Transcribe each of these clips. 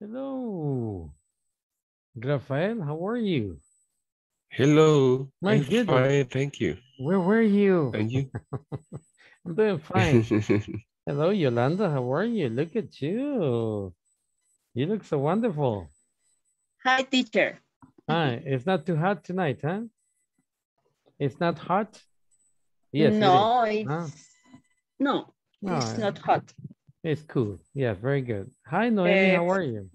Hello. Rafael, how are you? Hello. My I'm goodness. fine, thank you. Where were you? And you? I'm doing fine. Hello, Yolanda, how are you? Look at you. You look so wonderful. Hi, teacher. Hi, it's not too hot tonight, huh? It's not hot? Yes, it is. no, it's, Huh? no, No, it's not hot. It's cool. Yeah, very good. Hi, Noemi, how are you?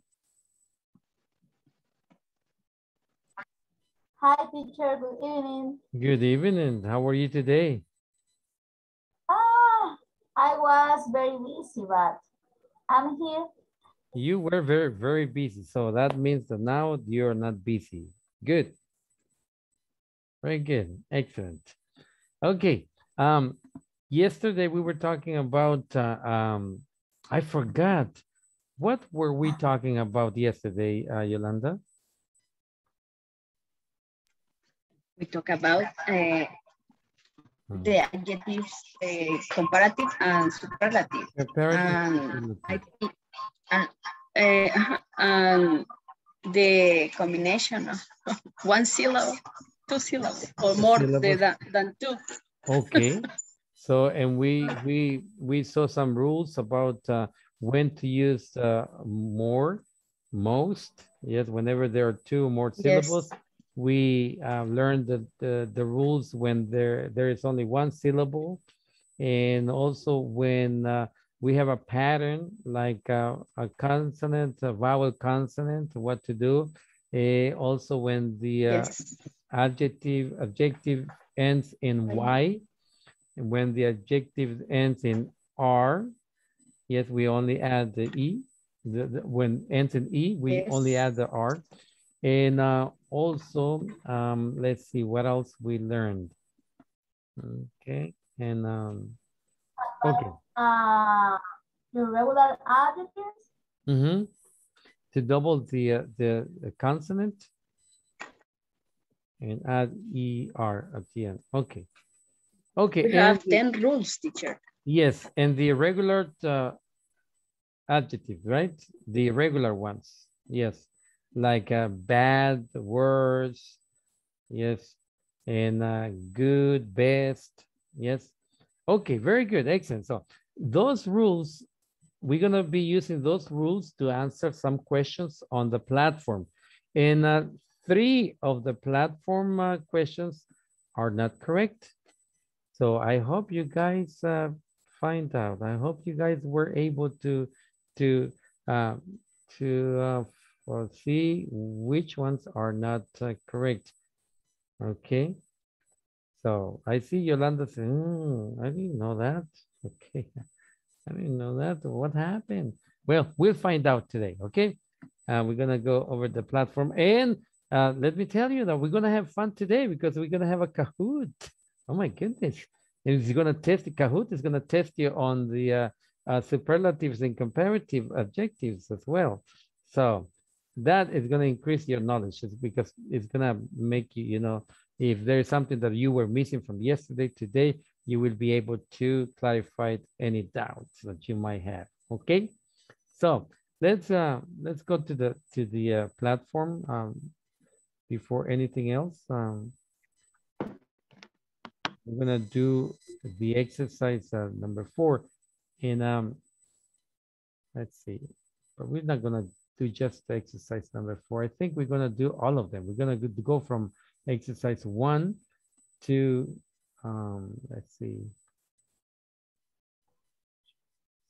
Hi, teacher. Good evening. Good evening. How are you today? Ah, I was very busy, but I'm here. You were very, very busy. So that means that now you're not busy. Good. Very good. Excellent. Okay. Um, yesterday we were talking about, uh, um, I forgot. What were we talking about yesterday, uh, Yolanda? We talk about uh, Hmm. the adjectives, uh, comparative and superlative. Comparative And I think, and, uh, and the combination of one syllable, two syllables, or more syllables. than, than two. Okay. So, and we, we, we saw some rules about uh, when to use uh, more, most. Yes, whenever there are two or more Yes. syllables. We uh, learned the, the, the rules when there, there is only one syllable. And also when uh, we have a pattern like uh, a consonant, a vowel consonant, what to do. Eh, also when the uh, Yes, adjective, adjective ends in Y. And when the adjective ends in R, yes, we only add the E. The, the- when ends in E, we only add the R. And uh, also, um, let's see what else we learned. Okay, and um, okay. Uh, irregular adjectives. Mm-hmm. To double the, uh, the the consonant and add ER at the end. Okay. Okay. we have and the- 10 rules, teacher. Yes, and the irregular uh, adjective, right? The irregular ones, yes. Like uh, bad, worse, yes. And uh, good, best, yes. Okay, very good, excellent. So those rules, we're gonna be using those rules to answer some questions on the platform. And uh, three of the platform uh, questions are not correct. So I hope you guys uh, find out. I hope you guys were able to to uh, to uh, see which ones are not uh, correct. Okay. So I see Yolanda saying, "Hmm, I didn't know that. Okay. I didn't know that. What happened? Well, we'll find out today. Okay. Uh, we're gonna go over the platform and uh, let me tell you that we're gonna have fun today because we're gonna have a Kahoot. Oh my goodness. It's gonna test the Kahoot is gonna test you on the uh, uh, superlatives and comparative adjectives as well. So that is gonna increase your knowledge because it's gonna make you, you know, if there's something that you were missing from yesterday, today, you will be able to clarify any doubts that you might have, okay? So let's uh let's go to the to the uh, platform um before anything else. Um we're gonna do the exercise uh, number four in um let's see, but we're not gonna do just the exercise number four. I think we're gonna do all of them. We're gonna go- go from exercise one to um let's see.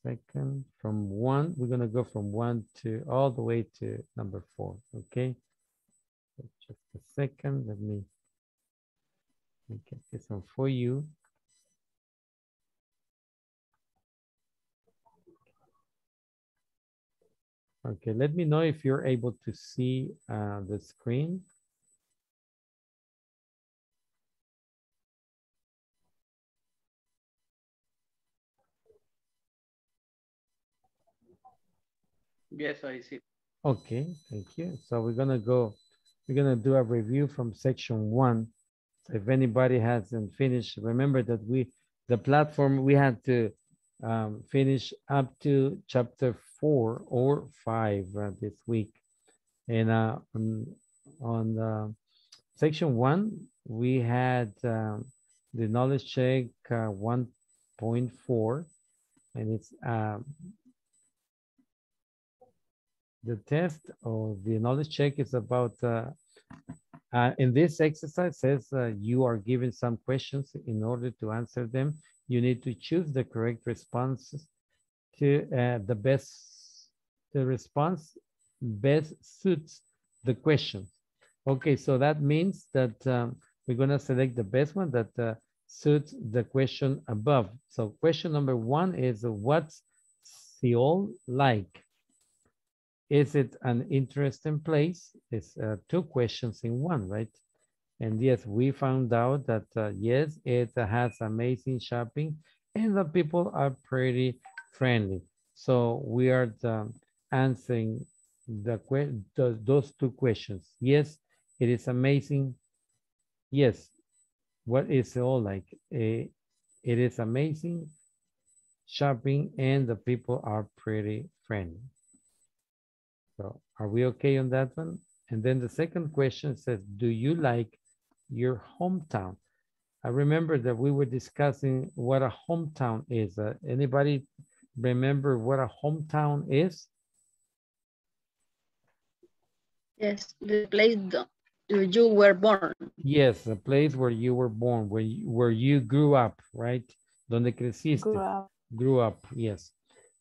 Second, from one, we're gonna go from one to all the way to number four, okay? Just a second, let me let me get this one for you. Okay, let me know if you're able to see uh, the screen. Yes, I see. Okay, thank you. So we're gonna go, we're gonna do a review from section one. So if anybody hasn't finished, remember that we, the platform, we had to um, finish up to chapter four or five uh, this week. And uh, on, on uh, section one, we had um, the knowledge check uh, 1.4 and it's um, the test or the knowledge check is about uh, in this exercise says uh, you are given some questions. In order to answer them you need to choose the correct responses to uh, the best the response best suits the question. okay so that means that um, we're going to select the best one that uh, suits the question above. So question number one is what's Seoul like is it an interesting place? It's uh, two questions in one, right? And yes, we found out that uh, yes, it has amazing shopping and the people are pretty friendly. So we are the, answering the, the, those two questions. Yes, it is amazing. Yes, what is it all like? It is amazing shopping and the people are pretty friendly. So are we okay on that one? And then the second question says, do you like your hometown? I remember that we were discussing what a hometown is. Uh, anybody remember what a hometown is? Yes, the place where you were born. Yes, the place where you were born, where you, where you grew up, right? Donde creciste. Grew up. Grew up, yes.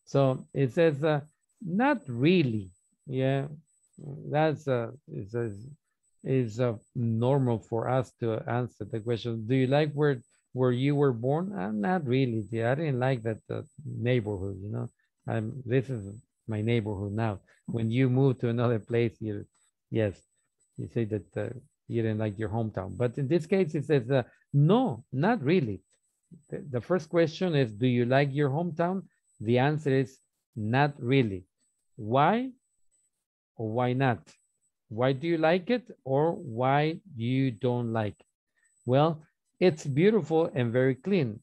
So it says, uh, not really. Yeah, that's uh, is a, is a normal for us to answer the question. Do you like where where you were born? Uh, not really. I didn't like that uh, neighborhood. You know, I'm this is my neighborhood now. When you move to another place, you yes, you say that uh, you didn't like your hometown. But in this case, it says uh, no, not really. The, the first question is, do you like your hometown? The answer is not really. Why? Or why not? Why do you like it or why you don't like it? Well, it's beautiful and very clean.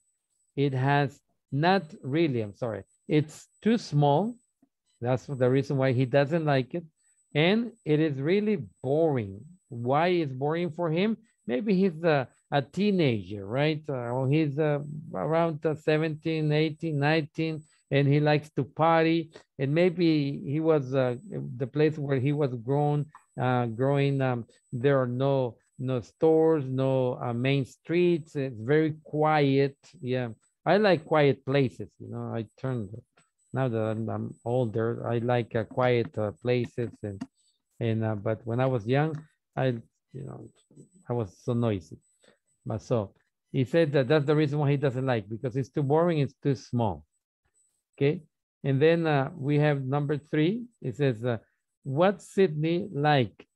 It has not really, I'm sorry, it's too small. That's the reason why he doesn't like it. And it is really boring. Why is boring for him? Maybe he's a, a teenager, right? Uh, or he's uh, around uh, 17, 18, 19, and he likes to party. And maybe he was uh, the place where he was grown uh, growing um, there are no no stores no uh, main streets. It's very quiet. Yeah. I like quiet places you know i turned now that i'm, I'm older i like uh, quiet uh, places. And and uh, but when i was young i you know i was so noisy. But so he said that that's the reason why he doesn't like because it's too boring it's too small Okay. And then uh, we have number three. It says, uh, what's Sydney like?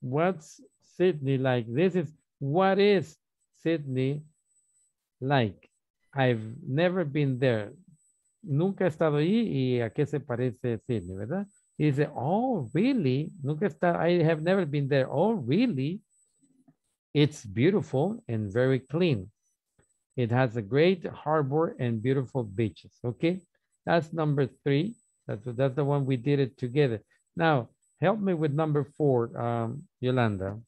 What's Sydney like? This is, what is Sydney like? I've never been there. Nunca he estado ahí y a qué se parece Sydney, ¿verdad? Y dice, oh, really? Nunca está, I have never been there. Oh, really? It's beautiful and very clean. It has a great harbor and beautiful beaches, okay? That's number three. That's, that's the one we did it together. Now, help me with number four, um, Yolanda.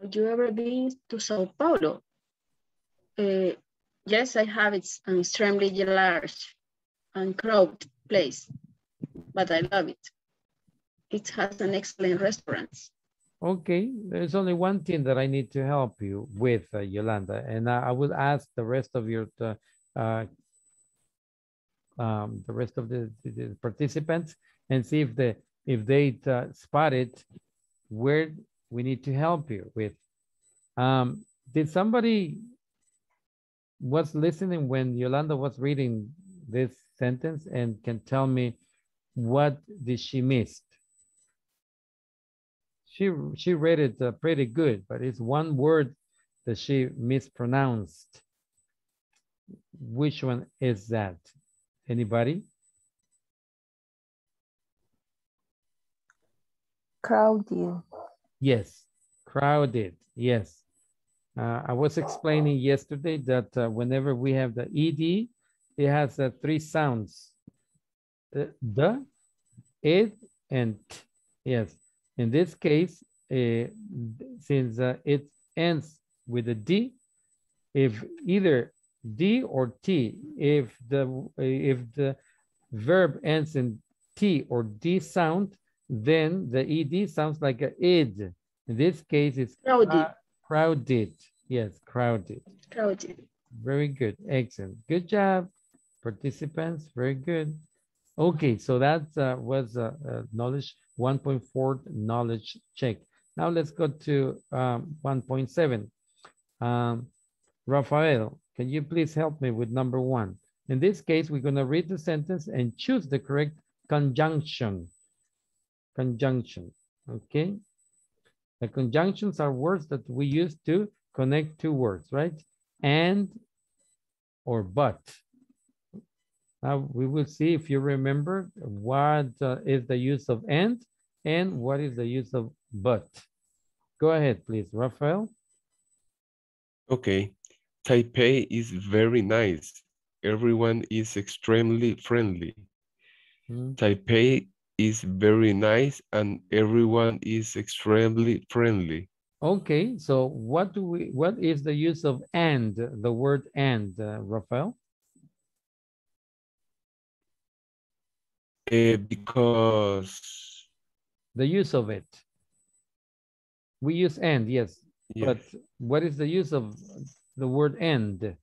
Have you ever been to Sao Paulo? Uh, yes, I have. It's an extremely large and crowded place, but I love it. It has an excellent restaurants. Okay, there's only one thing that I need to help you with, uh, Yolanda, and I, I will ask the rest of your, uh, uh, um, the rest of the, the, participants and see if the if they uh, spotted where we need to help you with. Um, did somebody was listening when Yolanda was reading this sentence and can tell me what did she miss? She she read it uh, pretty good, but it's one word that she mispronounced. Which one is that? Anybody? Crowded. Yes, crowded. Yes. Uh, I was explaining yesterday that uh, whenever we have the ED, it has uh, three sounds. Uh, the, it, and t. Yes. In this case, uh, since uh, it ends with a D, if either D or T, if the if the verb ends in T or D sound, then the ED sounds like a id. In this case, it's Crowded. crowded. crowded. Yes, crowded. Crowded. Very good. Excellent. Good job, participants. Very good. Okay, so that uh, was uh, uh, knowledge 1.4 knowledge check. Now let's go to um, 1.7. Um, Rafael, can you please help me with number one? In this case, we're going to read the sentence and choose the correct conjunction. Conjunction, okay? The conjunctions are words that we use to connect two words, right? And or but. Now we will see if you remember what uh, is the use of and and what is the use of but. Go ahead, please, Rafael. Okay. Taipei is very nice. Everyone is extremely friendly. Hmm, Taipei is very nice and everyone is extremely friendly. Okay, so what do we, what is the use of and, the word and, uh, Rafael? Eh, because The use of it. We use and, yes, but what is the use of the word and?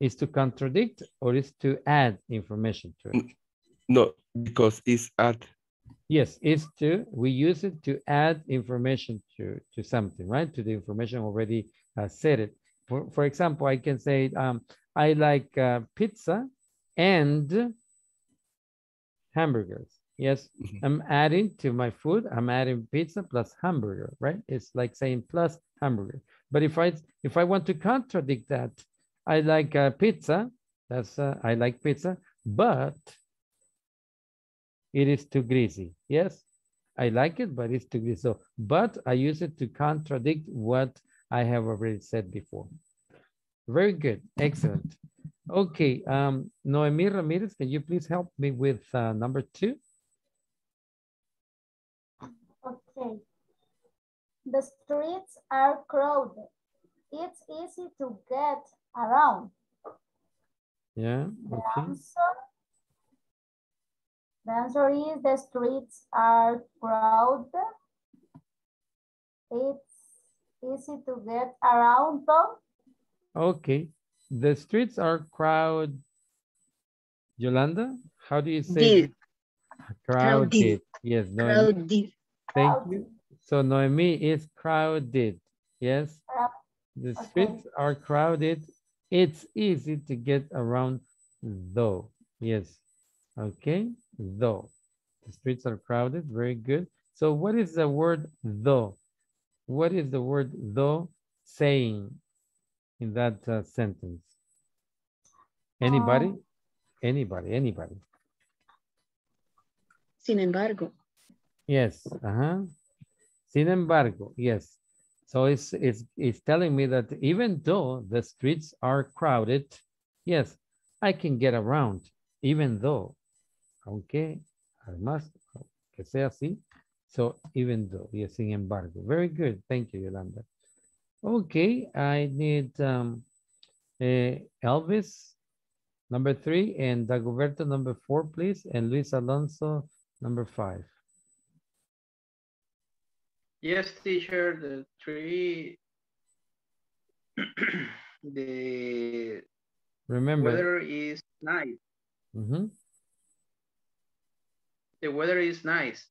Is to contradict or is to add information to it? no, because it's add. Yes, it's to, we use it to add information to, to something, right? To the information already uh, said it. For, for example, I can say, um, I like uh, pizza and hamburgers. Yes, Mhm. I'm adding to my food, I'm adding pizza plus hamburger, right? It's like saying plus hamburger. But if I, if I want to contradict that, I like uh, pizza, that's, uh, I like pizza, but it is too greasy. Yes, I like it, but it's too greasy. So, but I use it to contradict what I have already said before. Very good. Excellent. Okay. Um, Noemi Ramirez, can you please help me with uh, number two? Okay. The streets are crowded. It's easy to get around. Yeah. The answer, the answer is the streets are crowded. It's easy to get around them. Okay. The streets are crowd. Yolanda, how do you say? Did. Crowded. Crowded. Yes. Noemi. Crowded. Thank you. So Noemi is crowded. Yes. The Okay. streets are crowded. It's easy to get around though. Yes. Okay. Though. The streets are crowded. Very good. So what is the word though? What is the word though saying in that uh, sentence? Anybody? Um, Anybody? Anybody? Sin embargo. Yes. Uh-huh. Sin embargo, yes. So it's, it's, it's telling me that even though the streets are crowded, yes, I can get around, even though, aunque, además, que sea así. So even though, yes, sin embargo. Very good. Thank you, Yolanda. Okay, I need um, eh, Elvis, number three, and Dagoberto, number four, please, and Luis Alonso, number five. Yes, teacher, the tree, the Remember, weather is nice. mhm. The weather is nice.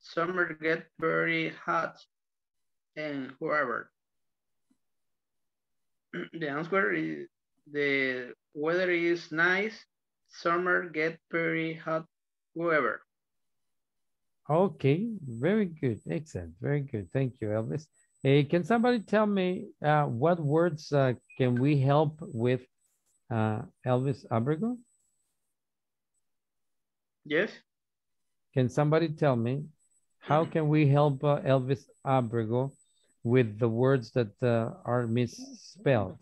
Summer get very hot and whoever. The answer is the weather is nice. Summer get very hot whoever. Okay, very good. Excellent. Very good. Thank you, Elvis. Hey, can somebody tell me uh, what words uh, can we help with uh, Elvis Abrego? Yes, Can somebody tell me how can we help uh, Elvis Abrego with the words that uh, are misspelled.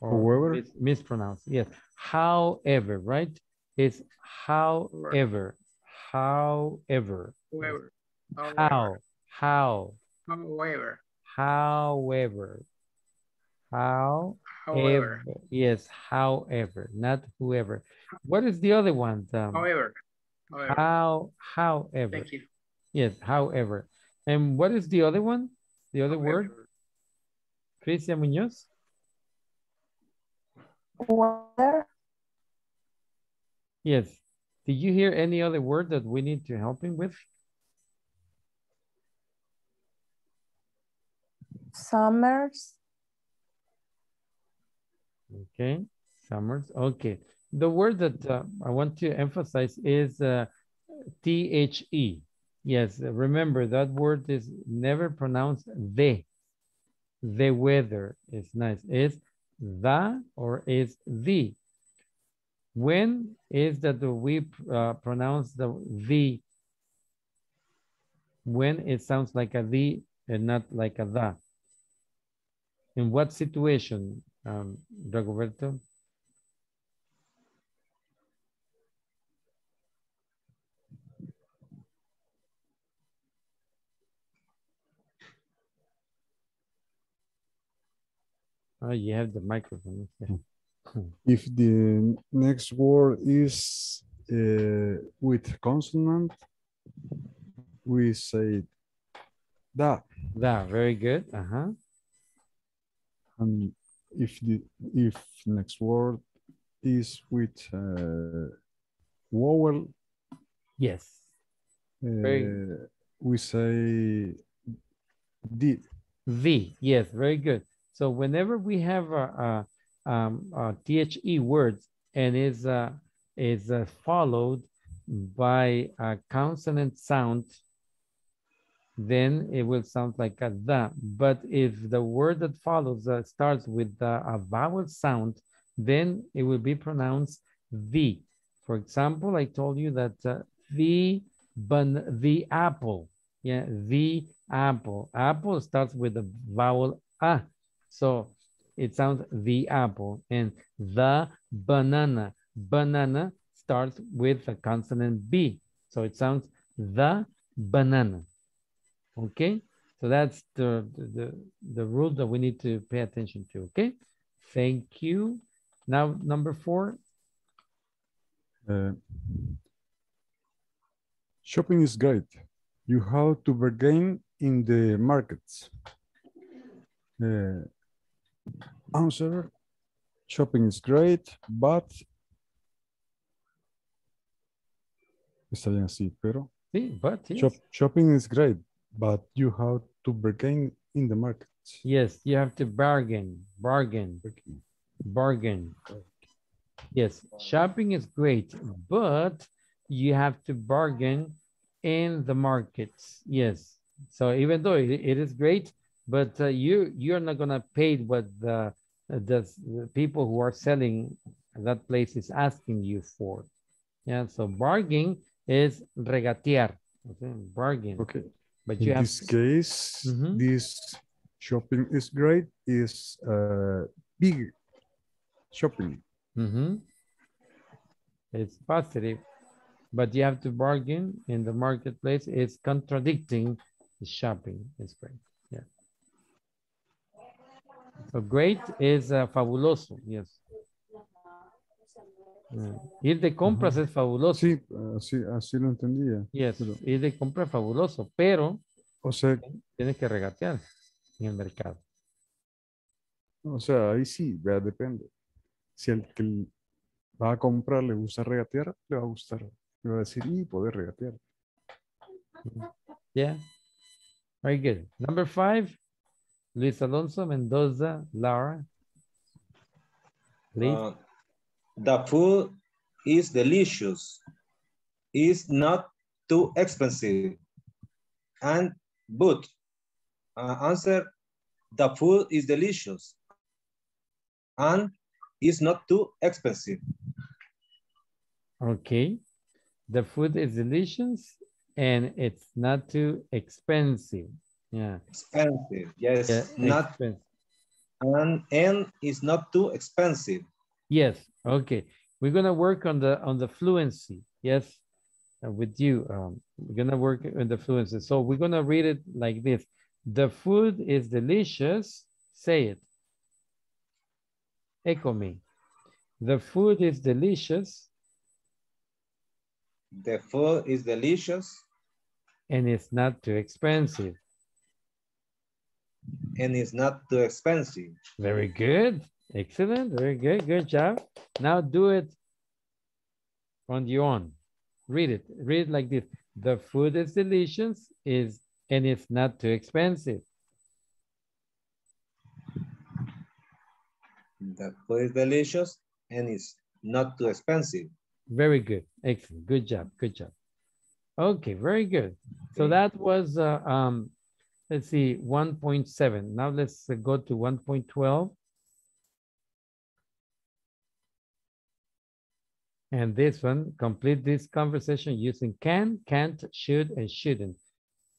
or However? mis- mispronounced, yes. However, right? It's however, however. However. How, how, However. however. How, However. Yes, however, not whoever. What is the other one? Um, However. However. how, however. Thank you. Yes, however. And what is the other one? The other word? However. Cristian Muñoz? Whether, Yes. Did you hear any other word that we need to help him with? summers, Okay, summers. Okay. The word that uh, I want to emphasize is uh, T-H-E. Yes, remember that word is never pronounced the. The weather is nice. Is the or is the. When is that we uh, pronounce the the? When it sounds like a the and not like a the. In what situation, um, Dagoberto? Oh, you have the microphone. yeah. If the next word is uh, with consonant, we say that. That, very good. Uh-huh. And if the if next word is with uh, vowel, Yes. Very- uh, we say did. The, yes, very good. So whenever we have a, a, um, a THE words and is, uh, is uh, followed by a consonant sound, then it will sound like a the. But if the word that follows uh, starts with uh, a vowel sound, then it will be pronounced the. For example, I told you that uh, the, ban the apple, yeah, the apple. Apple starts with the vowel a. So it sounds the apple and the banana. Banana starts with the consonant B. So it sounds the banana. Okay, so that's the, the, the rule that we need to pay attention to, okay? Thank you. Now, number four, Uh, shopping is great. You have to bargain in the markets. Uh, answer, shopping is great, but... Está bien así, pero... see, but yes. Shop, shopping is great, but you have to bargain in the markets. Yes, you have to bargain, bargain, bargain. Yes, shopping is great, but you have to bargain in the markets. Yes. So even though it, it is great, but uh, you you're not gonna pay what the, the the people who are selling that place is asking you for. Yeah. So bargain is regatear. Okay, bargain. Okay. But you In have this case, Mhm. this shopping is great is uh, big shopping. Mm-hmm. It's positive, but you have to bargain in the marketplace. It's contradicting the shopping. It's great. So great is uh, fabuloso. Yes. Mm. Ir de compras es fabuloso. Sí, así, así lo entendía. Yes. pero- Ir de compras es fabuloso, pero O sea, tienes que regatear en el mercado. o sea, ahí sí, vea, depende. Si el que va a comprar le gusta regatear, le va a gustar. Le va a decir, y poder regatear. Yeah. Very good. Number five, Luis Alonso Mendoza, Lara. Please. Uh, the food is delicious. It's not too expensive. And but uh, answer the food is delicious and it's not too expensive. Okay. The food is delicious and it's not too expensive. Yeah. expensive. Yes, yeah not expensive. and and is not too expensive. Yes, okay. We're gonna work on the on the fluency. Yes, uh, with you. Um, we're gonna work on the fluency. So we're gonna read it like this. The food is delicious. Say it. Echo me. The food is delicious The food is delicious and it's not too expensive. And it's not too expensive. Very good. Excellent. Very good. Good job. Now do it on your own. Read it. Read it like this. The food is delicious is and it's not too expensive. The food is delicious and is not too expensive. Very good. Excellent. Good job. Good job. Okay, very good. So that was, uh, um, let's see, 1.7. Now let's go to 1.12. And this one, complete this conversation using can, can't, should, and shouldn't.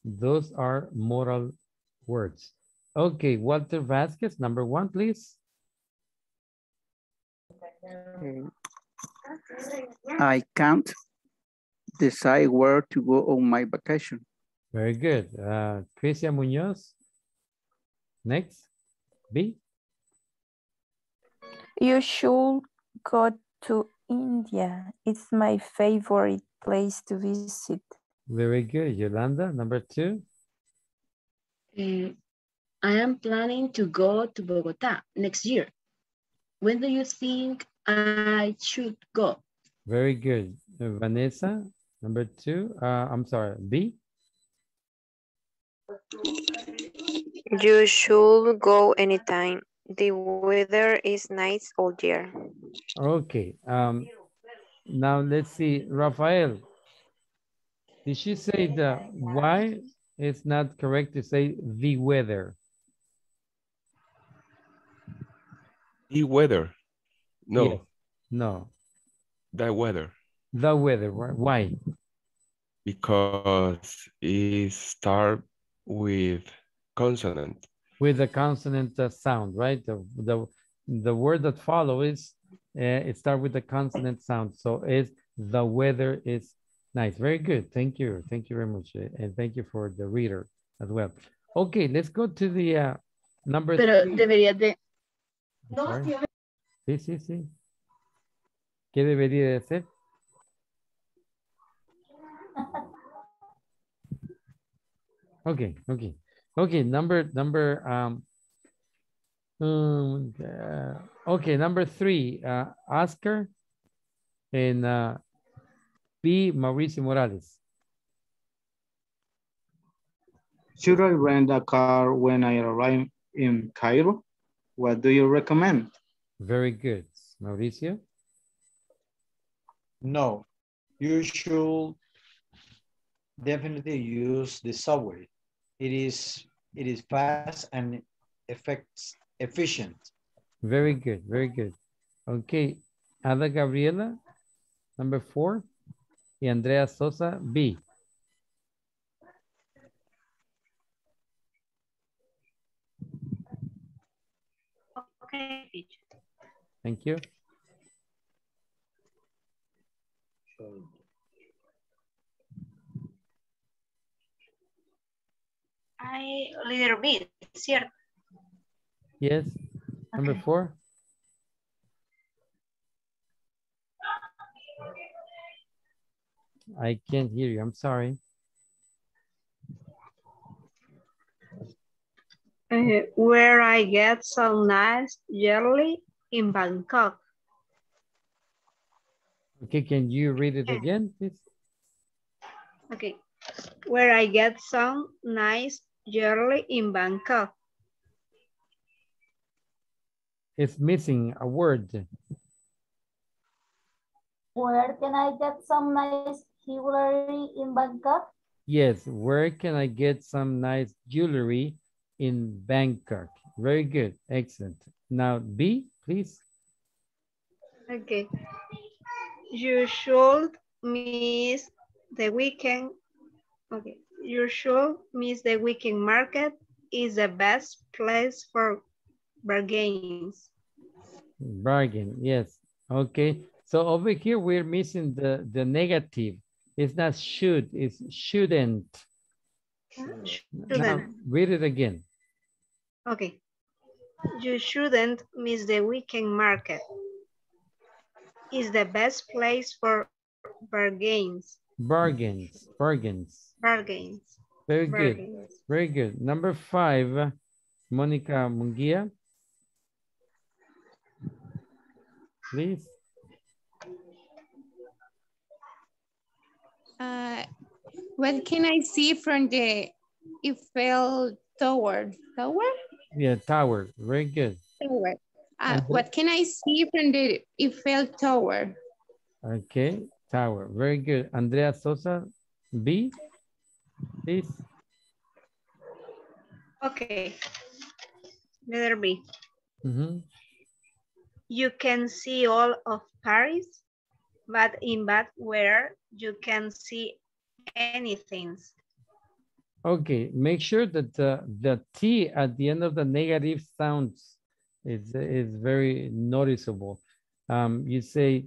Those are modal words. Okay, Walter Vasquez, number one, please. I can't decide where to go on my vacation. Very good. Uh, Christian Munoz. Next. B. You should go to India. It's my favorite place to visit. Very good. Yolanda, number two. Uh, I am planning to go to Bogota next year. When do you think I should go? Very good. Vanessa, number two. Uh, I'm sorry, B. You should go anytime. The weather is nice all year. Okay. Um, now let's see. Rafael. Did she say the why? It's not correct to say the weather. The weather. No, Yes. No. the weather. The weather. why- Why? Because it start with consonant. with the consonant uh, sound, right? The, the, the word that follows, uh, it start with the consonant sound. So it's the weather is nice. Very good. Thank you. Thank you very much. uh, And thank you for the reader as well. Okay, let's go to the uh, number Pero three. deberías de... I'm. Sí, sí, sí. ¿Qué debería de hacer? Okay, okay. Okay, number, number, um, um, uh, okay, number three, uh, Oscar and uh, B, Mauricio Morales. Should I rent a car when I arrive in Cairo? What do you recommend? Very good. Mauricio? No, you should definitely use the subway. It is it is fast and effects efficient. Very good, very good. Okay, Ada Gabriela, number four, y Andrea Sosa, B. Okay. Thank you. I little bit, ¿cierto? Yes, number Okay. four. I can't hear you, I'm sorry. Uh, where I get some nice jelly in Bangkok. Okay, can you read it again, please? Okay. Where I get some nice jelly in Bangkok. It's missing a word. Where can I get some nice jewelry in Bangkok? Yes, where can I get some nice jewelry in Bangkok? Very good, excellent. Now B, please. Okay. You should miss the weekend. Okay. You should miss the weekend market is the best place for bargains. Bargain, yes. Okay. So over here, we're missing the, the negative. It's not should, it's shouldn't. Now, Shouldn't. read it again. Okay. You shouldn't miss the weekend market. Is the best place for bargains. Bargains, bargains. Bargains. Very good. Very good. Number five, Monica Munguia. Please. Uh, what can I see from the Eiffel Tower? Tower? Yeah, tower. Very good. Tower. Uh, what can I see from the Eiffel Tower? Okay, tower. Very good. Andrea Sosa, B, please. Okay. Letter B. Mhm. You can see all of Paris, but in bad weather, you can see anything. Okay, make sure that the, the T at the end of the negative sounds is, is very noticeable. Um, you say,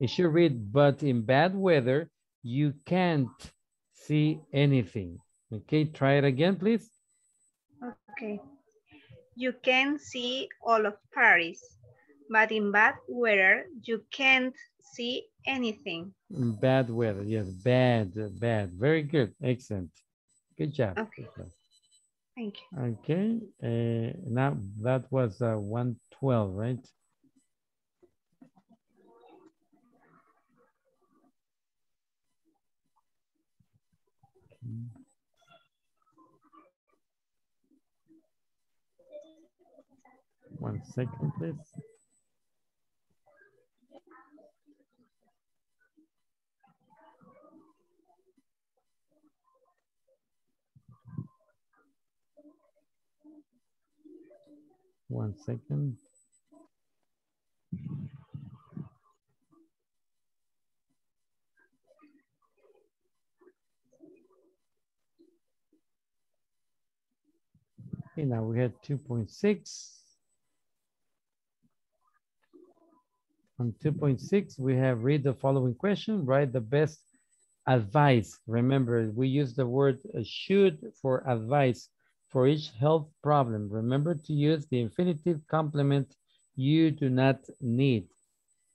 it should read, but in bad weather, you can't see anything. Okay, try it again, please. Okay. You can see all of Paris, but in bad weather, you can't see anything. Bad weather, yes, bad, bad. Very good, excellent. Good job. Okay. Thank you. Okay, uh, now that was uh, 112, right? One second, please. One second. Okay, now we had 2.6. On 2.6, we have read the following question, write the best advice. Remember, we use the word uh, should for advice for each health problem. Remember to use the infinitive complement you do not need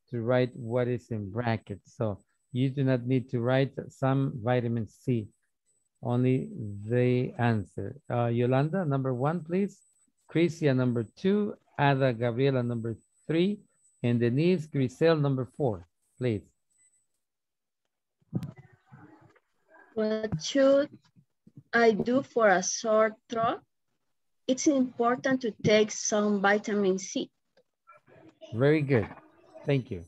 to write what is in brackets. So you do not need to write some vitamin C, only the answer. Uh, Yolanda, number one, please. Crisia, number two. Ada Gabriela, number three. And Denise Grisel, number four, please. What should I do for a sore throat? It's important to take some vitamin C. Very good. Thank you.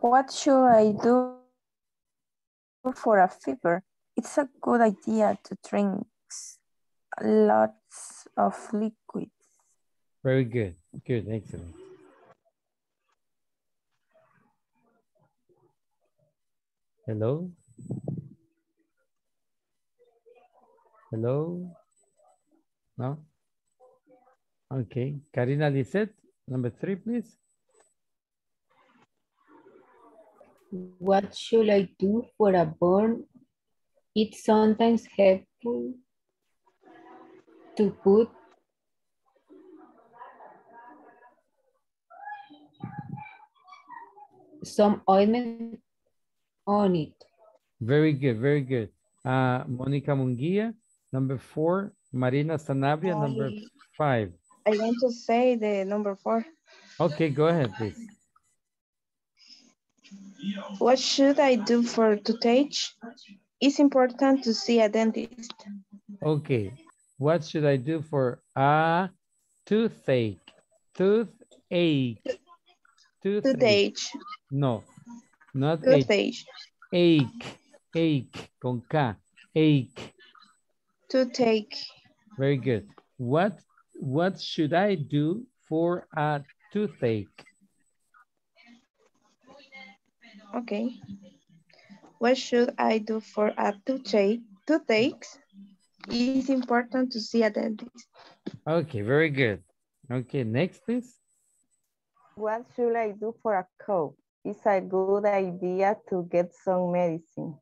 What should I do for a fever? It's a good idea to drink lots of liquids. Very good. Good. Excellent. Hello? Hello? No? Okay. Karina Lisette, number three, please. What should I do for a burn? It's sometimes helpful to put some ointment on it. Very good. Very good. Uh, Monica Munguia, number four. Marina Sanabria, number five. I want to say the number four. Okay, go ahead, please. What should I do for to toothache? It's important to see a dentist. Okay, what should I do for a toothache? Toothache. Toothache. Toothache. No, not ache. Toothache. Ache. Ache. Con K. Ache. Toothache. Very good. What what should I do for a toothache? Okay. What should I do for a toothache? Toothaches? It's important to see a dentist. Okay, very good. Okay, next please. What should I do for a cough? It's a good idea to get some medicine.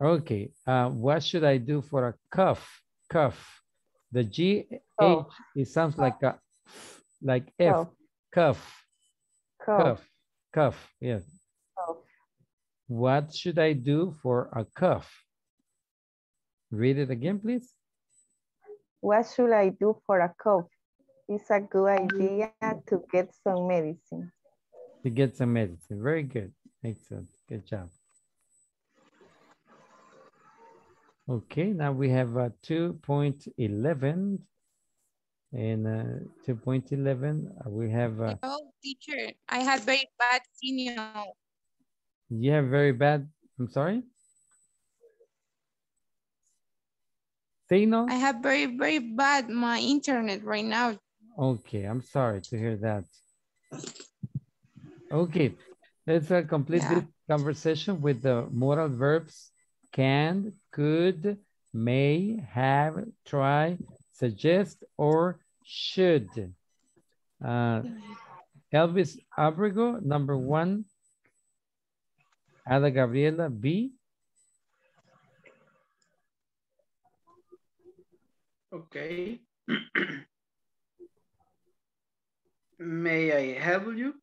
Okay, uh, what should I do for a cough? Cough. The G H Cough. it sounds like a like F. Cough. Cough. Cough. Cough. Cough. Yes. Cough. What should I do for a cough? Read it again, please. What should I do for a cough? It's a good idea to get some medicine. To get some medicine. Very good. Excellent. Good job. Okay, now we have uh, 2.11. And uh, 2.11, uh, we have, uh, Oh, teacher, I had very bad signal. You have very bad, I'm sorry? Signal? I have very, very bad my internet right now. Okay, I'm sorry to hear that. Okay, let's uh, complete this conversation with the modal verbs can, could, may, have, try, suggest, or should. Uh, Elvis Abrego, number one. Ada Gabriela, B. Okay. May I help you?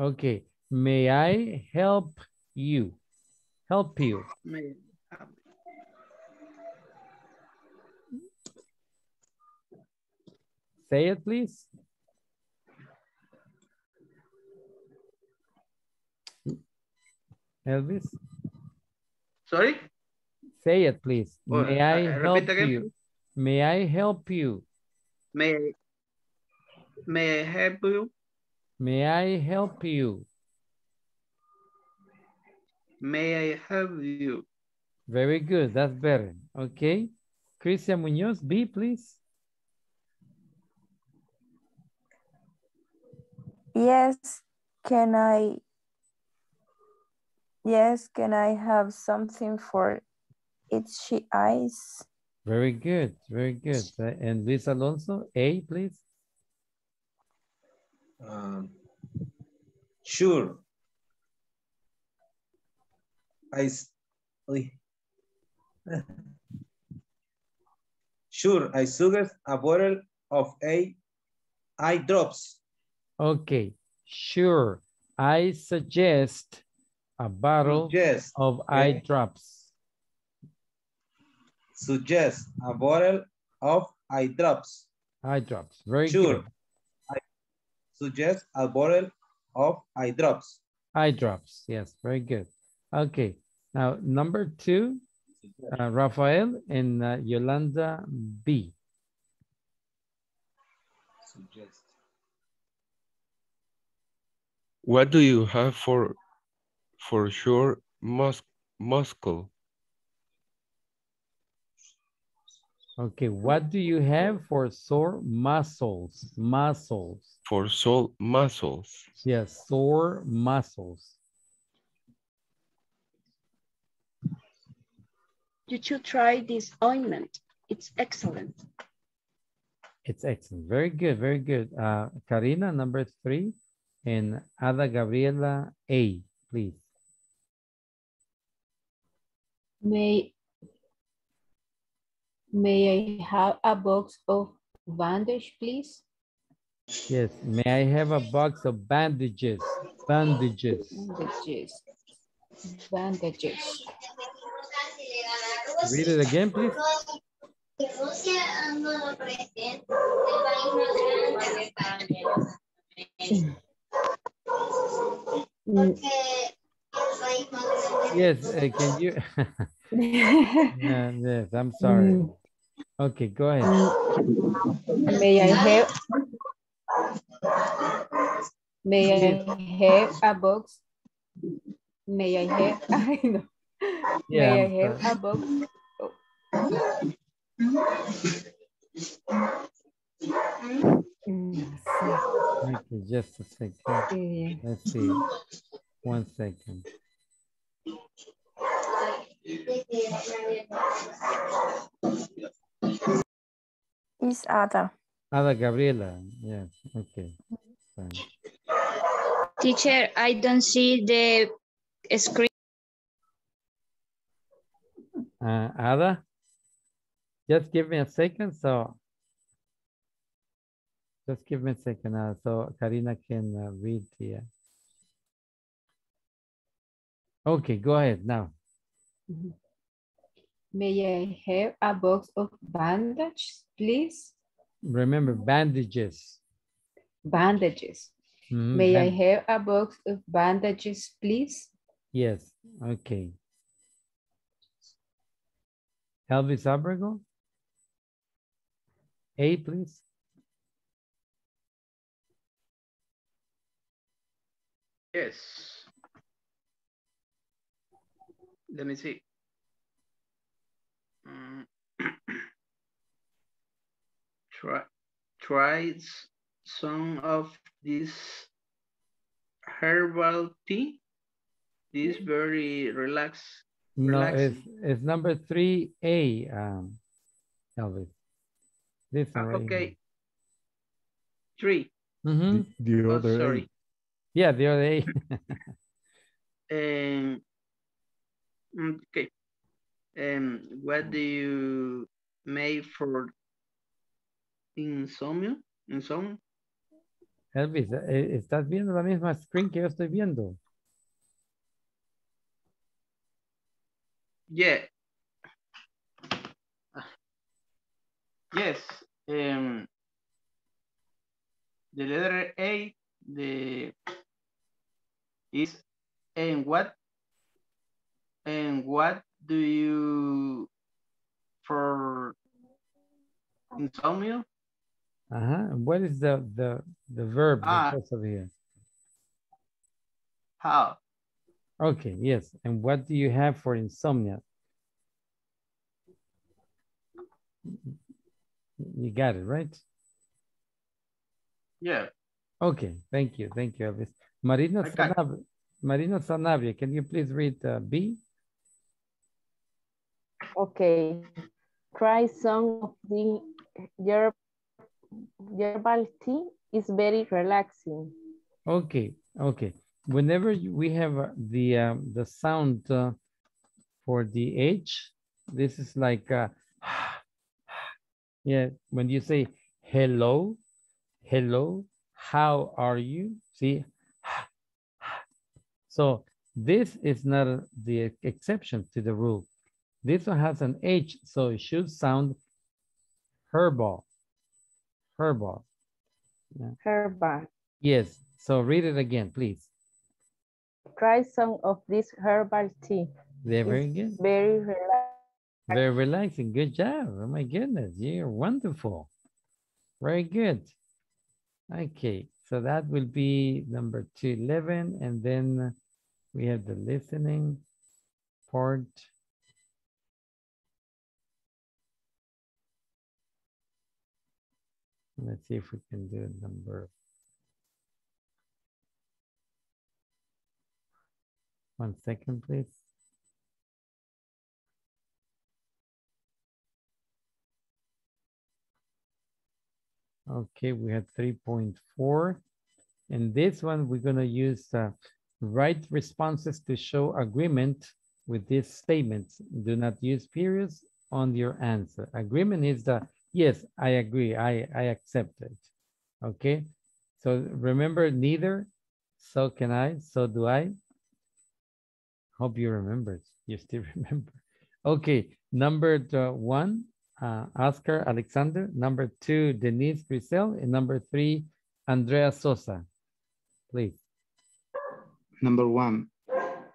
Okay, may I help you? Help you. May Say it, please. Elvis, Sorry? say it, please. Oh, May I uh, help again, you? May I help you? May I, may I help you? May I help you? May I help you? Very good, that's better. Okay. Christian Munoz, B, please. Yes, can I? Yes, can I have something for itchy eyes? Very good, very good. Uh, And Luis Alonso, A, please. Um, sure. I, s- uy. sure, I suggest a bottle of a eye drops. Okay, sure. I suggest a bottle Suggest, of eye okay. drops. Suggest a bottle of eye drops. Eye drops, very Sure. good. I suggest a bottle of eye drops. Eye drops, yes, very good. Okay, now number two, uh, Rafael and uh, Yolanda B. Suggest. What do you have for for sure mus muscle? Okay, what do you have for sore muscles? Muscles. For sore muscles. Yes, sore muscles. You should try this ointment. It's excellent. It's excellent. Very good, very good. Uh, Karina, number three, and Ada Gabriela A, please. May, may I have a box of bandage, please? Yes, may I have a box of bandages? Bandages. Bandages. Bandages. Read it again, please. Mm, Yes, uh, can you? Yeah, yes, I'm sorry. Mm. Okay, go ahead. May I have May I have a box? May I have I know. Yeah, May I I'm have sorry. a box? Mm, Okay, just a second. Yeah. Let's see. One second. Is Ada. Ada Gabriela. Yes. Okay. Fine. Teacher, I don't see the screen. Uh, Ada, just give me a second. So, just give me a second uh, so Karina can uh, read the. Okay, go ahead now. May I have a box of bandages, please? Remember bandages. Bandages. Mhm, May I have a box of bandages, please? Yes, okay. Elvis Abrego? A, please. Yes. Let me see. Mm. try try some of this herbal tea. This very relax. No, it's, it's number three A, um, Elvis. This Ah, one right okay. Three. Mm-hmm. The Oh, other sorry. eight. Yeah, the other A. And mm, okay. Um, what do you make for insomnia? Insomnia? Elvis, eh, ¿estás viendo la misma screen que yo estoy viendo? Yeah. Yes. Um, the letter A, the is and what and what do you for insomnia? Uh-huh. What is the, the, the verb Ah. here? How? Okay, yes. And what do you have for insomnia? You got it, right? Yeah. Okay, thank you. Thank you, Elvis. Marina I. Sanabria, Marina Sanabria, can you please read uh, B? Okay. Try some of the herb, herbal tea. is very relaxing. Okay, okay. Whenever we have uh, the um, the sound uh, for the H, this is like uh, yeah. When you say hello, hello, how are you? See, so this is not the exception to the rule. This one has an H, so it should sound herbal, herbal. Yeah. Herbal. Yes. So read it again, please. Try some of this herbal tea. They're very It's good. Very relaxing. Very relaxing. Good job. Oh my goodness. You're wonderful. Very good. Okay. So that will be number 211. And then we have the listening part. Let's see if we can do number. One second, please. Okay, we had 3.4. And this one, we're gonna use uh, right responses to show agreement with these statements. Do not use periods on your answer. Agreement is the, yes, I agree, I, I accept it. Okay, so remember neither, so can I, so do I. Hope you remembered, you still remember. Okay, number uh, one, uh, Oscar Alexander. Number two, Denise Grisel. And number three, Andrea Sosa. Please. Number one,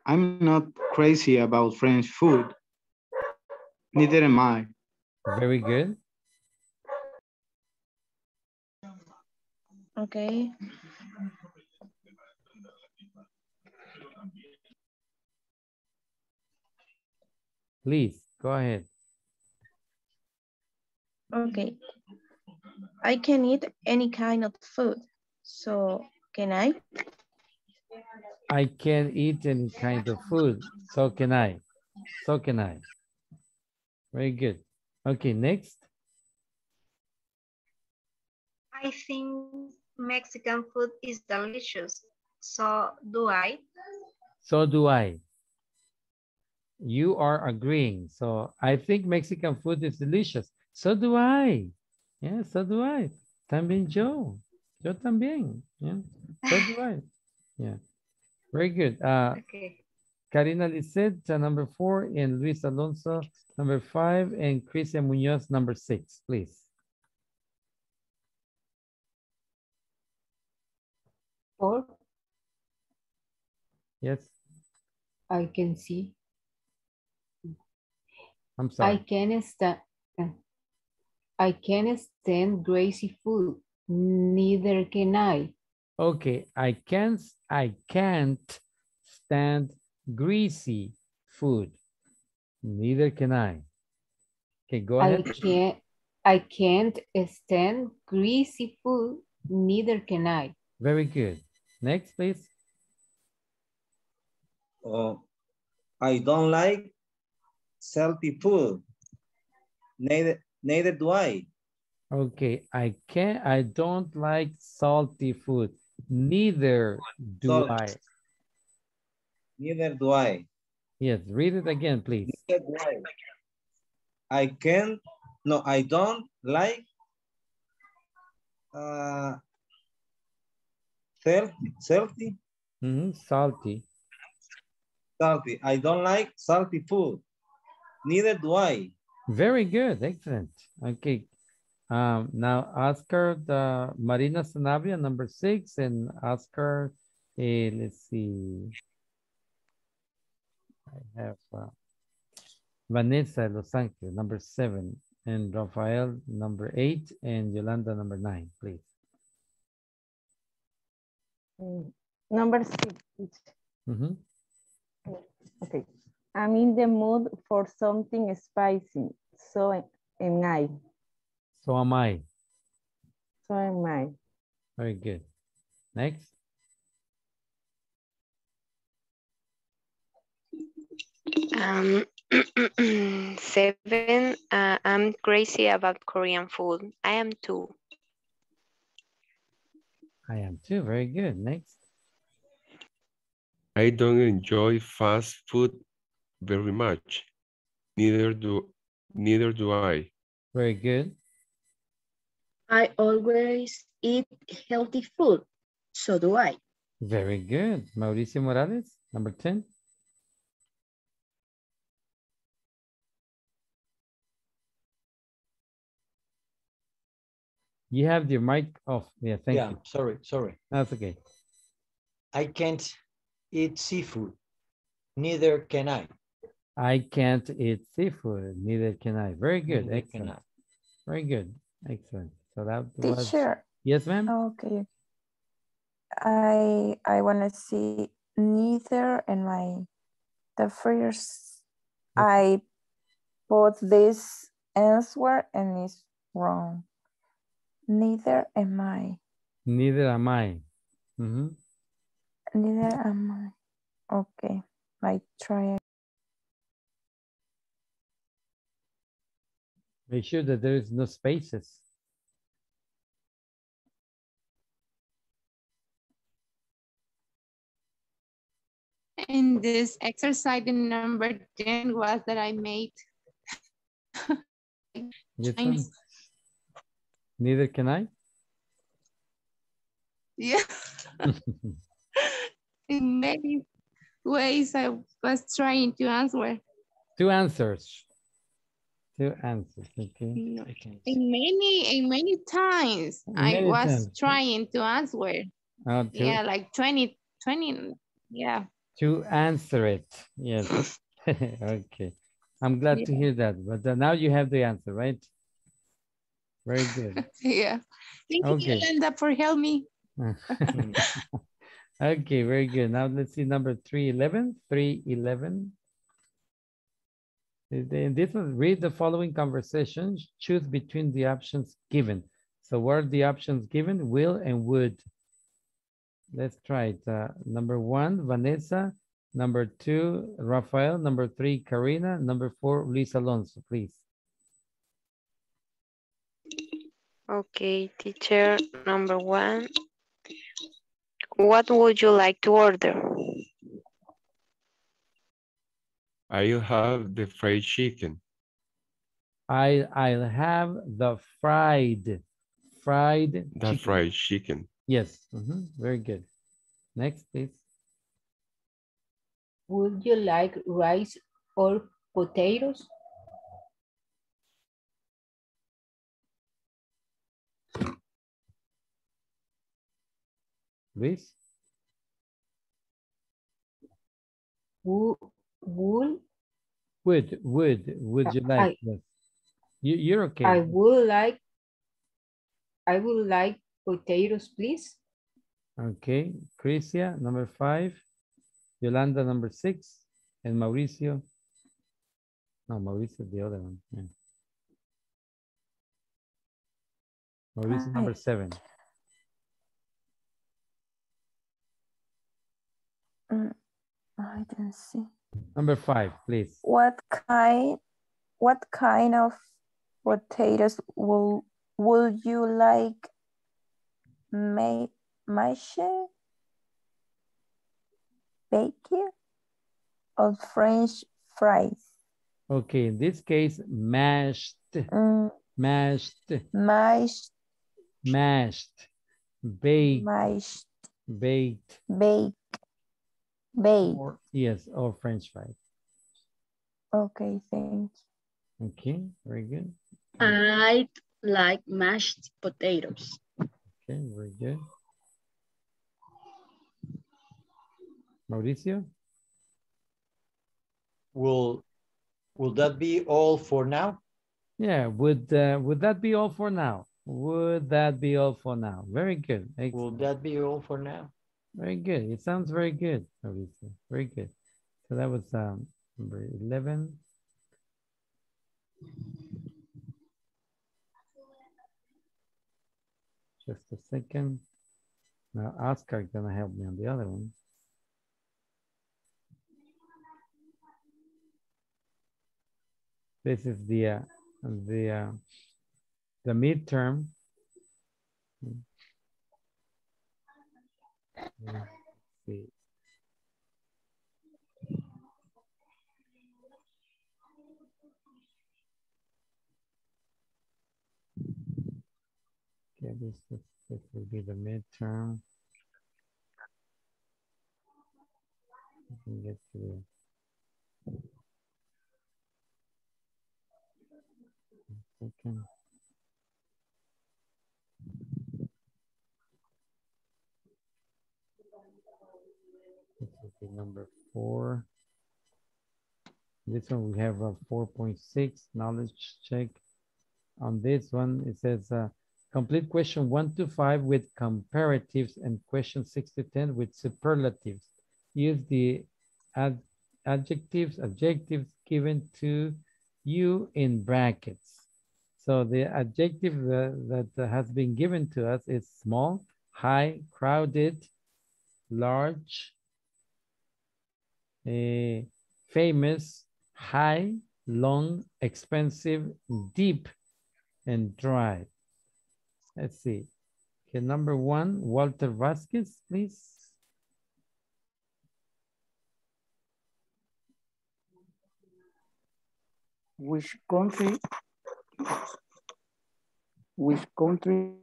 I'm not crazy about French food. Neither am I. Very good. Okay. Please, go ahead. Okay. I can eat any kind of food. So can I? I can eat any kind of food. So can I. so can I. Very good. Okay, next. I think Mexican food is delicious. So do I. So do I. You are agreeing. So I think Mexican food is delicious. So do I. Yeah, so do I. También yo. Yo también. Yeah, so do I. Yeah. Very good. Uh, Okay. Karina Lisset, uh, number four, and Luis Alonso, number five, and Christian Munoz, number six, please. Yes, I can see. I'm sorry. I can stand. I can stand greasy food. Neither can I. Okay, I can't, I can't stand greasy food. Neither can I. Okay, go I ahead. can't. I can't stand greasy food. Neither can I. Very good. Next, please. Uh, I don't like salty food. Neither, neither do I. Okay, I can't, I don't like salty food. Neither do Salt. I. Neither do I. Yes, read it again, please. Neither do I. I can't, no, I don't like uh, salty, salty, Mhm, Salty. salty. I don't like salty food. Neither do I. Very good, excellent. Okay. Um, now Oscar, the Marina Sanabria, number six, and Oscar, eh, let's see. I have uh, Vanessa Los Angeles, number seven, and Rafael, number eight, and Yolanda, number nine, please. Mm, Number six. Mhm. Okay. I'm in the mood for something spicy. So am I. So am I. So am I. Very good. Next. Um, seven, uh, I'm crazy about Korean food. I am too. I am too. Very good. Next. I don't enjoy fast food very much. Neither do neither do I. Very good. I always eat healthy food. So do I. Very good. Mauricio Morales, number 10. You have your mic off. Yeah, thank you. yeah, you. sorry, sorry. That's okay. I can't eat seafood. Neither can I. I can't eat seafood. Neither can I. Very good. Neither can Excellent. Very good. Excellent. So that was. Teacher. Yes, ma'am. Okay. I I want to see neither and my the first I put this answer and it's wrong. Neither am I. Neither am I. Mm -hmm. Neither am I. Okay. I try. Make sure that there is no spaces. In this exercise, the number 10 was that I made. Yes, I'm- ma'am. Neither can I. Yeah. In many ways, I was trying to answer. Two answers. Two answers. Okay. No, In many, in many times, I Many was times. trying to answer. Uh, to, Yeah, like 20, 20, yeah. to answer it. Yes. okay. I'm glad to hear that. But uh, now you have the answer, right? Very good. Yeah. Thank you, Okay. Yolanda, for helping me. okay, very good. Now let's see number 311. 311. This one, read the following conversations. Choose between the options given. So what are the options given? Will and would. Let's try it. Uh, number one, Vanessa Number two, Rafael. Number three, Karina. Number four, Luis Alonso, please. Okay, teacher, number one. What would you like to order? I'll have the fried chicken. I, I'll have the fried, fried The chicken. fried chicken. Yes, mhm, very good. Next, please. Would you like rice or potatoes? Luis. Would, would Would, would, you I- like? Yes. You, you're okay. I would like I would like potatoes, please. Okay, Crisia, number five. Yolanda, number six. And Mauricio. No, Mauricio is the other one. yeah. Mauricio, number seven. I didn't see. Number five, please. What kind, what kind of potatoes will, would you like? May, mashed? Baked? Or French fries? Okay, in this case, mashed, Mm, mashed, mashed, mashed, baked, mashed, baked, baked, baked. or yes, or French fries. Okay, thank Okay, very good. I like mashed potatoes. Okay, very good. Mauricio? Will, will that be all for now? Yeah, would uh, would that be all for now? Would that be all for now? Very good. Will that be all for now? Very good. It sounds very good. Very good. So that was um, number 11. Just a second. Now Oscar gonna help me on the other one. This is the uh, the uh, the midterm. Okay, this is, this will be the midterm. I can get to the. Second. Be number four. This one we have a 4.6 knowledge check. On this one, it says uh, complete question one to five with comparatives and question six to 10 with superlatives. Use the ad adjectives, adjectives given to you in brackets. So the adjective that, that has been given to us is small, high, crowded, large, eh, famous, high, long, expensive, deep, and dry. Let's see. Okay, number one, Walter Vasquez, please. Which country? Which country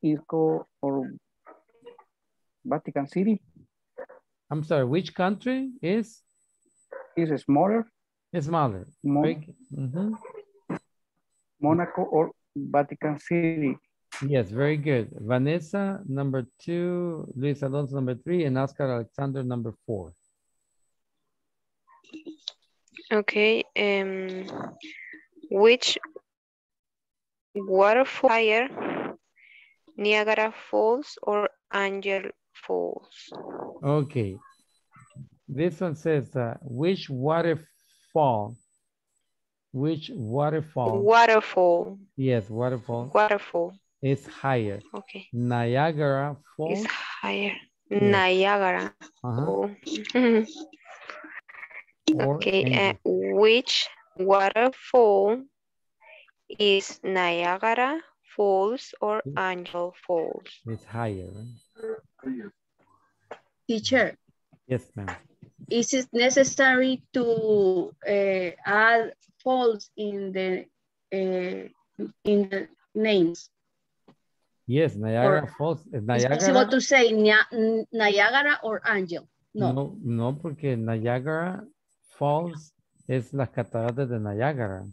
is called Vatican City? I'm sorry, which country is? Is smaller? Smaller. Mo- Big- mhm. Monaco or Vatican City? Yes, very good. Vanessa, number two, Luis Alonso, number three, and Oscar Alexander, number four. Okay, um, which waterfall higher, Niagara Falls or Angel Falls? Okay. This one says, uh, which waterfall? Which waterfall? Waterfall, Yes, waterfall waterfall, It's higher. okay, Niagara Falls is higher. Niagara. Ajá. Oh. Okay, uh, which waterfall is Niagara Falls or Angel Falls? It's higher, right? Teacher, Yes, ma'am. is it necessary to uh, add false in the uh, in the names? Yes, Niagara Or Falls. eh, It's possible Niagara. to say Nia- Niagara or Angel. No. No, no, porque Niagara Falls es las cataratas de Niagara.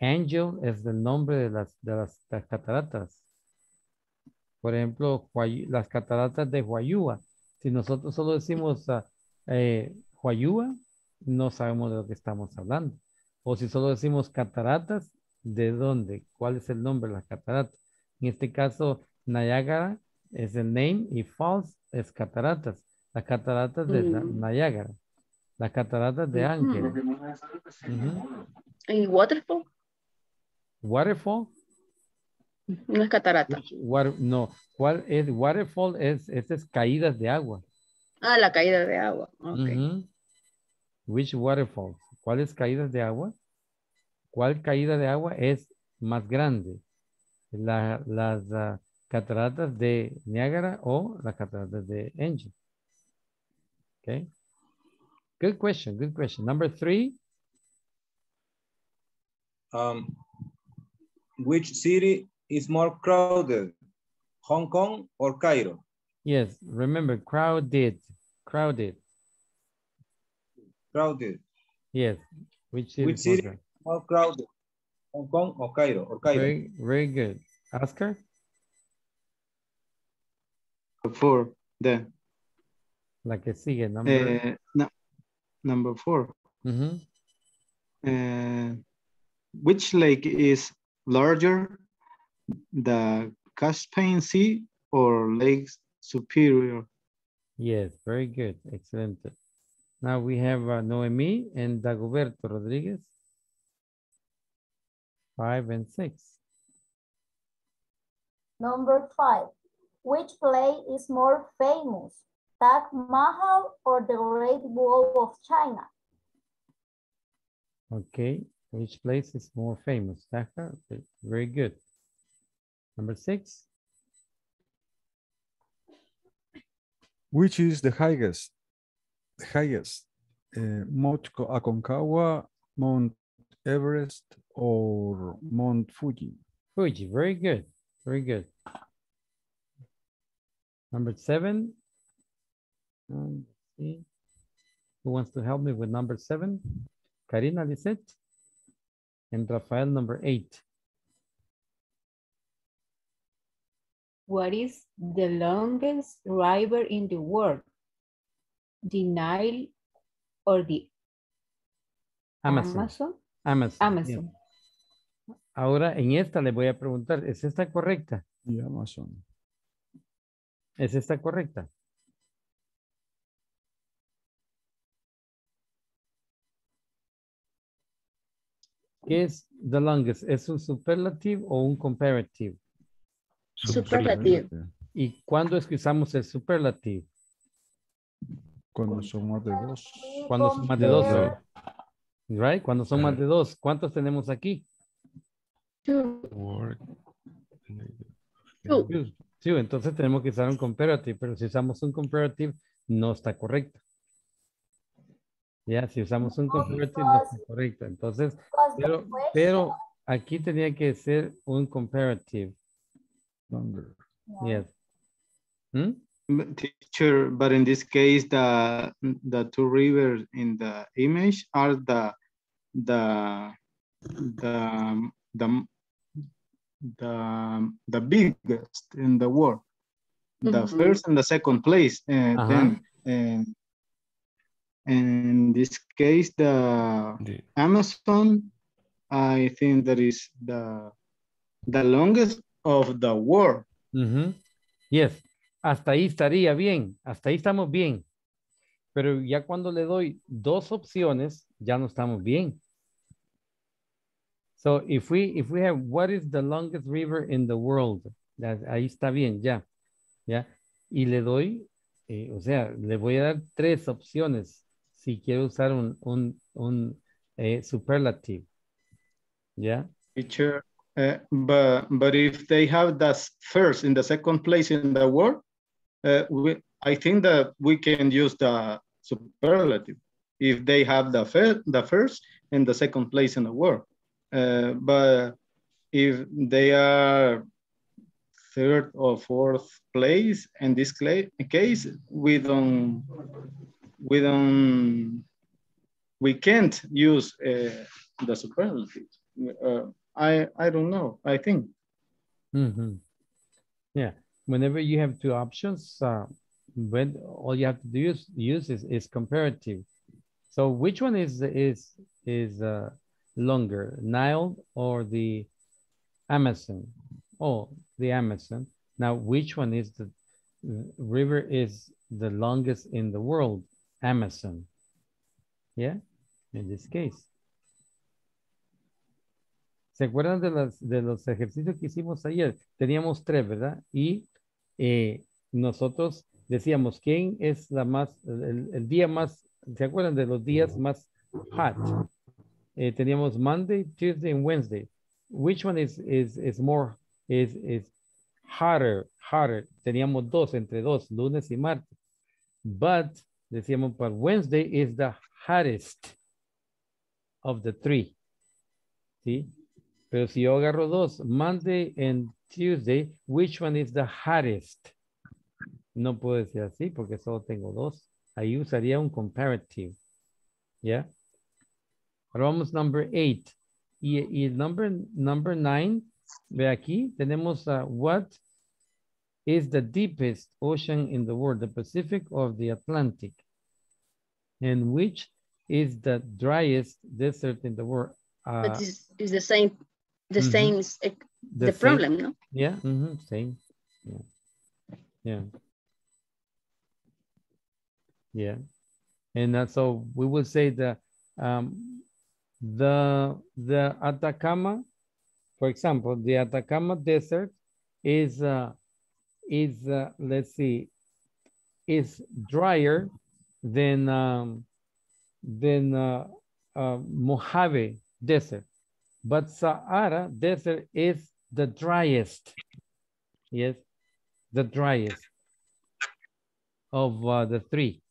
Angel es el nombre de las, de las, las cataratas. Por ejemplo, las cataratas de Huayúa. Si nosotros solo decimos eh, Huayúa, no sabemos de lo que estamos hablando. O si solo decimos cataratas, ¿de dónde? ¿Cuál es el nombre de las cataratas? En este caso, Niagara es el name y Falls es cataratas. Las cataratas de Na- Mm. Niagara. Las cataratas de Ángel. ¿Y waterfall? Waterfall. No es catarata. Water- no, ¿cuál es? Waterfall es, es caídas de agua. Ah, la caída de agua. Ok. Ujú. Which waterfall? ¿Cuáles caídas de agua? ¿Cuál caída de agua es más grande? La- las ah, cataratas de Niagara o las cataratas de Angel. Okay. Good question, good question. Number three, Um, which city is more crowded, Hong Kong or Cairo? yes, remember crowded, crowded. Crowded. Yes, which city? Which is city is more crowded, Hong Kong or Cairo? Or Cairo? Very, very good. Oscar? Four. Then La que sigue, number. uh, no, number four. Mhm. Uh, which lake is larger, the Caspian Sea or Lake Superior? Yes, very good. Excellent. Now we have uh, Noemi and Dagoberto Rodriguez. Five and six. Number five, which play is more famous, Taj Mahal or the Great Wall of China? Okay, which place is more famous? Dhaka? Okay, Very good. Number six. Which is the highest? The highest? Uh, Mount Aconcagua, Mount Everest, or Mount Fuji? Fuji, very good. Very good. Number seven. Um, see. Who wants to help me with number seven? Karina Lisette. And Rafael, number eight. What is the longest river in the world? The Nile or the Amazon. Amazon? Amazon. yeah. Amazon. Ahora en esta le voy a preguntar, ¿es esta correcta? Y Amazon. ¿Es esta correcta? ¿Qué es the longest? ¿Es un superlative o un comparative? Superlative. ¿Y cuándo es que usamos el superlative? Cuando son más de dos. Cuando son más de dos, right? Right? Cuando son más de dos. ¿Cuántos tenemos aquí? Two. Two. Sí, entonces tenemos que usar un comparative, pero si usamos un comparative, no está correcto. Ya, si usamos un comparative, no está correcto. Entonces, pero, pero aquí tenía que ser un comparative. Longer. Yes. ¿Mm? But Teacher, but in this case, the the two rivers in the image are the the the the the, the biggest in the world. The Mhm. first and the second place. And Uh-huh. then and in this case, the The- Amazon, I think that is the the longest of the world. Yes, hasta ahí estaría bien, hasta ahí estamos bien. Pero ya cuando le doy dos opciones, ya no estamos bien. So if we if we have what is the longest river in the world, that- ahí está bien, ya. Ya. y le doy, eh, o sea, le voy a dar tres opciones si quiero usar un, un, un eh, superlative. ¿Ya? Teacher, uh, but, but if they have that first in the second place in the word, uh, we, I think that we can use the superlative if they have the, fir the first and the second place in the word. Uh, but if they are third or fourth place in this case, we don't, we don't, we can't use uh, the superlative. Uh, I, I don't know, I think. Mm -hmm. Yeah, whenever you have two options, uh, when all you have to do is use is, is comparative. So which one is is is uh, longer, Nile or the Amazon? Oh, the Amazon. Now, which one is the river is the longest in the world? Amazon. Yeah, in this case. ¿Se acuerdan de, las, de los ejercicios que hicimos ayer? Teníamos tres, ¿verdad? Y eh, nosotros decíamos, ¿quién es la más, el, día más, ¿se acuerdan de los días más hot? Eh, teníamos Monday, Tuesday, and Wednesday. Which one is, is, is more, is, is hotter, hotter? Teníamos dos, entre dos, lunes y martes. But, decíamos, but Wednesday is the hottest of the three. ¿Sí? Pero si yo agarro dos, Monday and Tuesday, which one is the hottest? No puedo decir así porque solo tengo dos. Ahí usaría un comparative. ¿Ya? Ahora vamos number eight. Y, y number, number nine, ve aquí, tenemos uh, what is the deepest ocean in the world, the Pacific or the Atlantic? And which is the driest desert in the world? Uh, but it's, it's the same the Mhm. same is, eh, The the, problem, no? Yeah, mhm, same. Yeah. Yeah. Yeah. And uh, so we would say that um, the the Atacama, for example, the Atacama Desert is uh, is uh, let's see, is drier than um, than uh, uh, Mojave Desert, but Sahara Desert is the driest. Yes, the driest of uh, the three.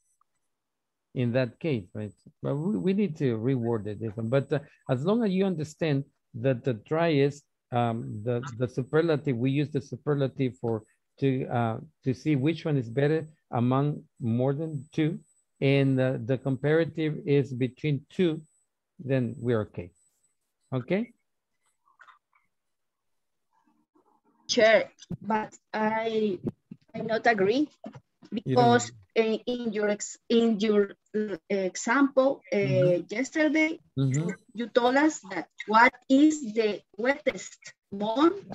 In that case, right? But we, we need to reword it. But uh, as long as you understand that the driest, um, the the superlative, we use the superlative for to uh, to see which one is better among more than two, and uh, the comparative is between two, then we're okay. Okay. Chair, but I I not agree because in, in your ex, in your uh, example uh, yesterday Mhm, you told us that what is the wettest month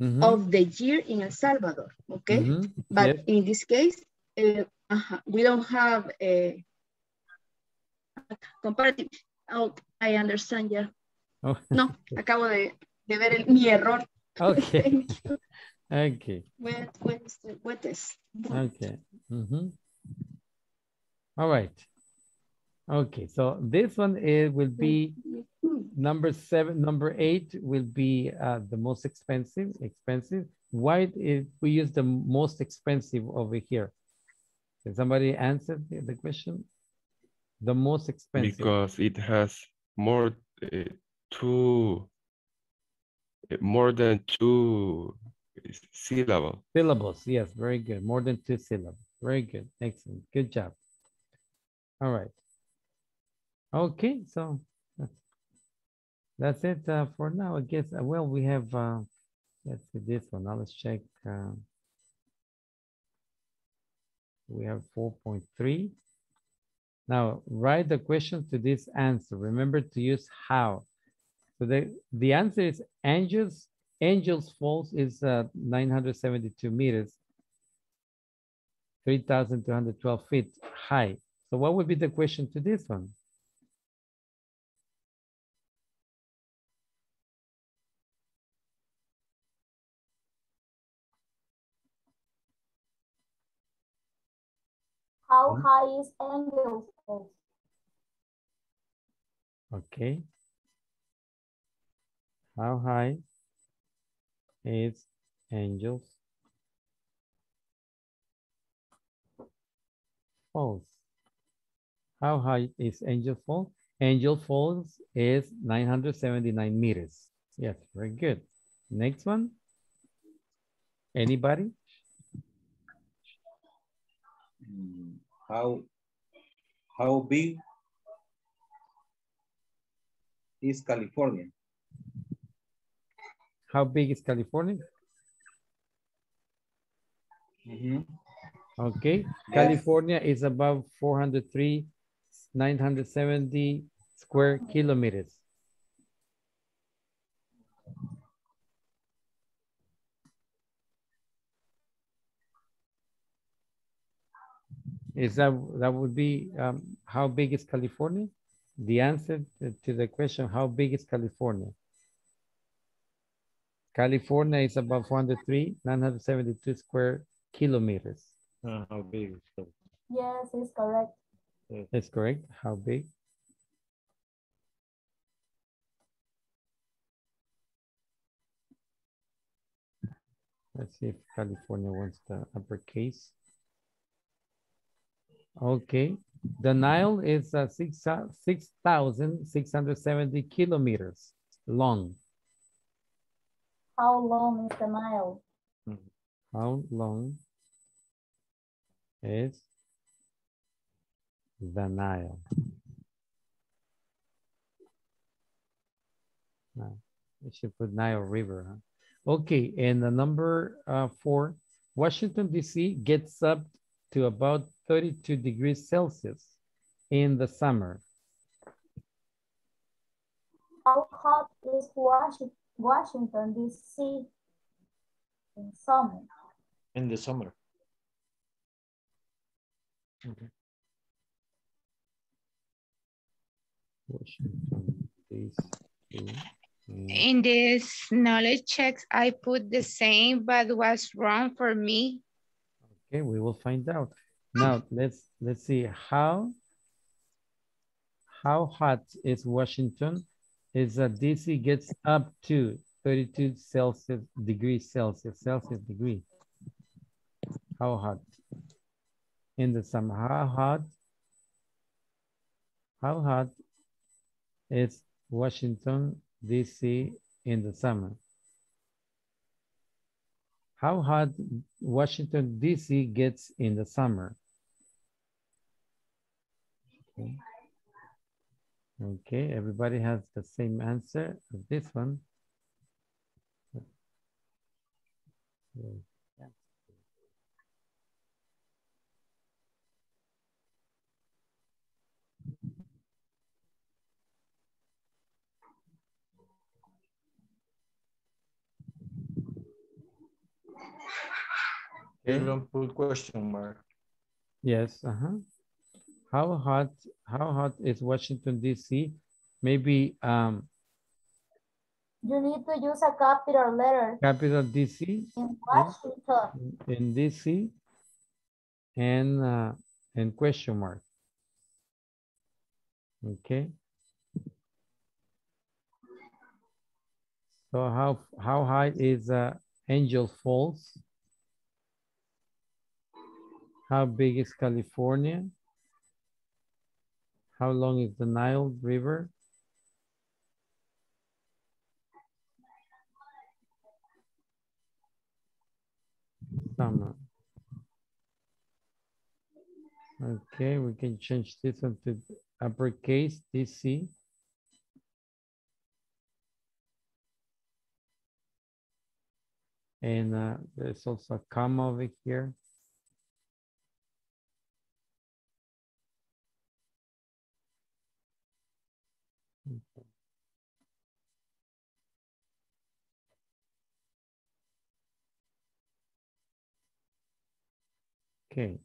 mhm, of the year in El Salvador, okay? mhm, But in this case, uh, uh, we don't have a comparative. Oh, I understand, yeah. Oh, No, acabo de, de ver el- mi error. Okay. Thank you. Okay. Wet, wet, wettest. Okay. mhm. All right. Okay, so this one it will be number seven, number eight will be uh, the most expensive, expensive. Why if we use the most expensive over here? Can somebody answer the, the question? The most expensive. because it has more uh, two uh, more than two syllables. Syllables, yes, very good. More than two syllables. Very good. Excellent. Good job. All right. Okay, so that's, that's it uh, for now. I guess, uh, well, we have, uh, let's see this one. Now let's check. Uh, we have 4.3. Now, write the question to this answer. Remember to use how. So the, the answer is Angels, Angels Falls is uh, 972 meters, 3,212 feet high. So what would be the question to this one? How high is Angels Falls? Okay. How high is Angels Falls? How high is Angel Falls? Angel Falls is 979 meters. Yes, very good. Next one. Anybody? How, how big is California? How big is California? Mhm. Okay, Yes. California is about 403, 970 square kilometers. Is that, that would be, um, how big is California? The answer to the question, how big is California? California is about 403, 972 square kilometers. Uh, how big is that? Yes, it's correct. That's correct. How big? Let's see if California wants the uppercase. Okay, the Nile is uh, six uh, 6,670 kilometers long. How long is the Nile? How long is the Nile? No, we should put Nile River. Huh? Okay, and the number uh, four, Washington DC gets up to about 32 degrees Celsius in the summer. How hot is Washington, Washington DC in summer? In the summer. Okay. Washington DC. In this knowledge checks, I put the same, but was wrong for me. Okay, we will find out. Now let's let's see how how hot is Washington? Is that DC gets up to 32 Celsius degrees Celsius Celsius degree. How hot? In the summer, how hot? How hot is Washington DC in the summer? How hot Washington DC gets in the summer? Okay. Okay, everybody has the same answer as this one. Okay. question mark. Yes, uh-huh. How hot, how hot is Washington DC? Maybe um You need to use a capital letter capital DC in Washington. in DC and uh and question mark. Okay. So how how high is uh Angel Falls? How big is California? How long is the Nile River? Summer. Okay, we can change this one to uppercase DC. And uh, there's also a comma over here. Okay.